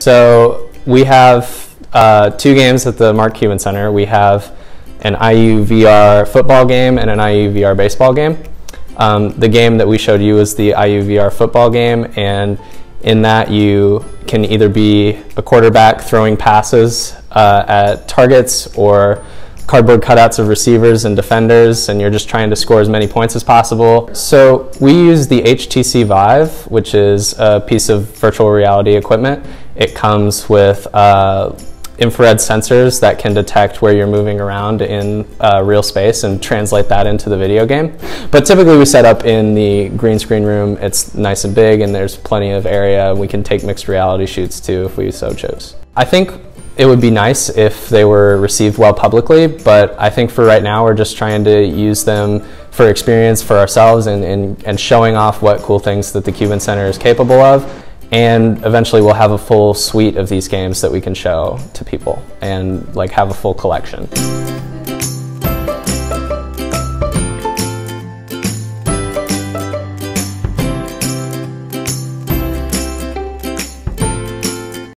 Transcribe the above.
So we have uh, two games at the Mark Cuban Center. We have an IU VR football game and an IU VR baseball game. Um, the game that we showed you is the IU VR football game, and in that you can either be a quarterback throwing passes uh, at targets or cardboard cutouts of receivers and defenders and you're just trying to score as many points as possible. So we use the HTC Vive, which is a piece of virtual reality equipment. It comes with uh, infrared sensors that can detect where you're moving around in uh, real space and translate that into the video game. But typically we set up in the green screen room. It's nice and big and there's plenty of area. We can take mixed reality shoots too if we so chose. I think it would be nice if they were received well publicly, but I think for right now we're just trying to use them for experience for ourselves and, and, and showing off what cool things that the Cuban Center is capable of and eventually we'll have a full suite of these games that we can show to people and like have a full collection.